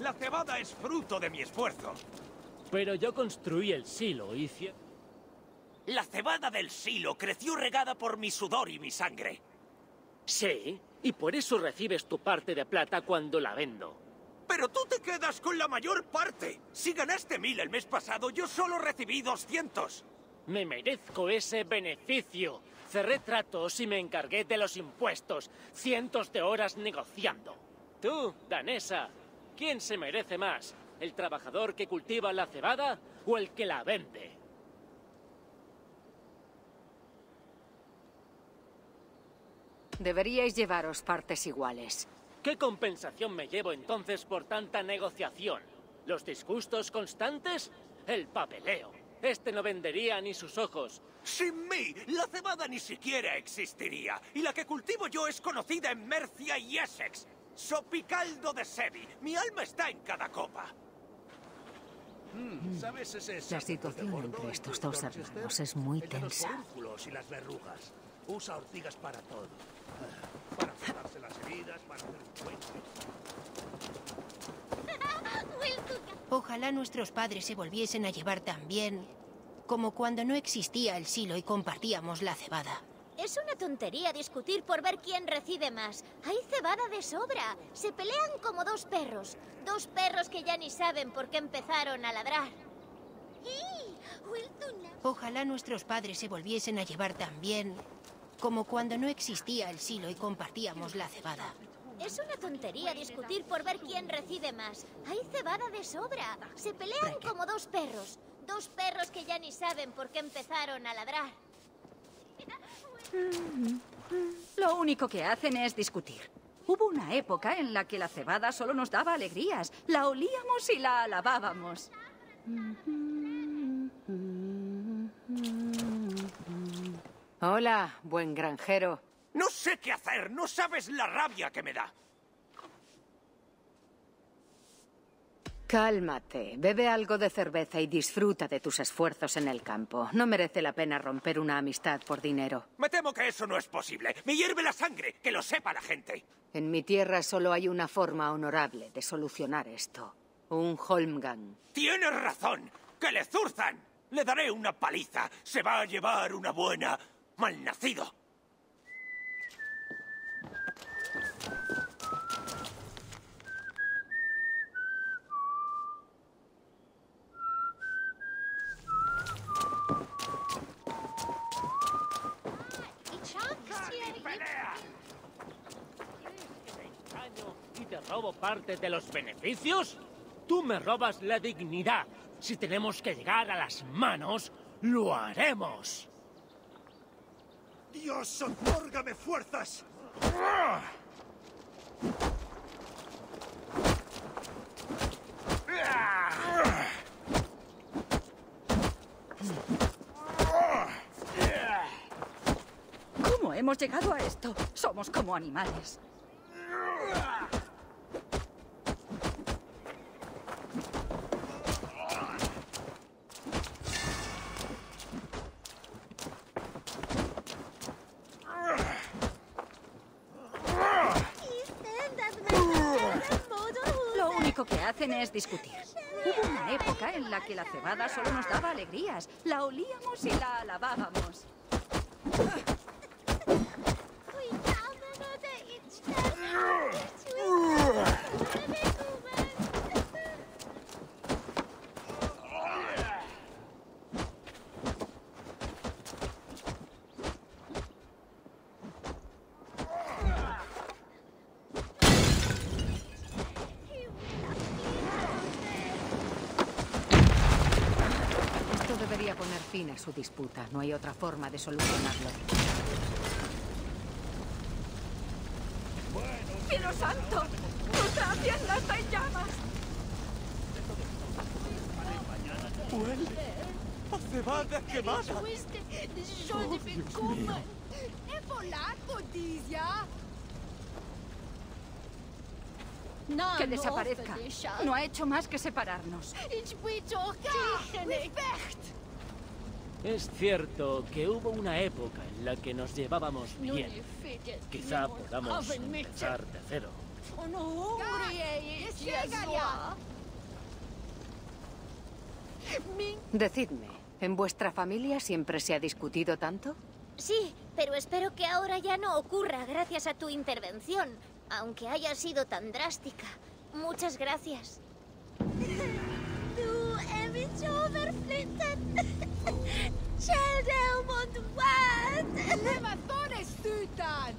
La cebada es fruto de mi esfuerzo. Pero yo construí el silo y... La cebada del silo creció regada por mi sudor y mi sangre. Sí, y por eso recibes tu parte de plata cuando la vendo. Pero tú te quedas con la mayor parte. Si ganaste mil el mes pasado, yo solo recibí 200. Me merezco ese beneficio. Cerré tratos y me encargué de los impuestos. Cientos de horas negociando. Tú, danesa, ¿quién se merece más? ¿El trabajador que cultiva la cebada o el que la vende? Deberíais llevaros partes iguales. ¿Qué compensación me llevo entonces por tanta negociación? ¿Los disgustos constantes? El papeleo. Este no vendería ni sus ojos. Sin mí, la cebada ni siquiera existiría. Y la que cultivo yo es conocida en Mercia y Essex. Sopicaldo de Sevi. Mi alma está en cada copa. ¿Sabes ese La situación entre en estos dos hermanos es muy los tensa. forúnculos y las verrugas. Usa ortigas para todo. Para cerrarse las heridas, para hacer puentes. Ojalá nuestros padres se volviesen a llevar tan bien como cuando no existía el silo y compartíamos la cebada. Es una tontería discutir por ver quién recibe más. Hay cebada de sobra. Se pelean como dos perros. Dos perros que ya ni saben por qué empezaron a ladrar. Ojalá nuestros padres se volviesen a llevar tan bien como cuando no existía el silo y compartíamos la cebada. Es una tontería discutir por ver quién recibe más. Hay cebada de sobra. Se pelean como dos perros. Dos perros que ya ni saben por qué empezaron a ladrar. Lo único que hacen es discutir. Hubo una época en la que la cebada solo nos daba alegrías. La olíamos y la alabábamos. Hola, buen granjero. No sé qué hacer. No sabes la rabia que me da. Cálmate, bebe algo de cerveza y disfruta de tus esfuerzos en el campo. No merece la pena romper una amistad por dinero. Me temo que eso no es posible. Me hierve la sangre. Que lo sepa la gente. En mi tierra solo hay una forma honorable de solucionar esto. Un Holmgang. Tienes razón. Que le zurzan. Le daré una paliza. Se va a llevar una buena. Malnacido. Engaño y te robo parte de los beneficios? Tú me robas la dignidad. Si tenemos que llegar a las manos, lo haremos. Dios, otórgame fuerzas. Hemos llegado a esto? Somos como animales. Lo único que hacen es discutir. Hubo una época en la que la cebada solo nos daba alegrías. La olíamos y la alabábamos. Esto debería poner fin a su disputa. No hay otra forma de solucionarlo. ¡Cielo santo! ¡Nuestra hacienda está en llamas! ¡La cebada quemada! Que desaparezca. No ha hecho más que separarnos. Es cierto que hubo una época en la que nos llevábamos bien. Quizá podamos empezar de cero. Decidme, ¿en vuestra familia siempre se ha discutido tanto? Sí, pero espero que ahora ya no ocurra gracias a tu intervención, aunque haya sido tan drástica. Muchas gracias. mich overflitten. Child Elmond, what? Never thought a student.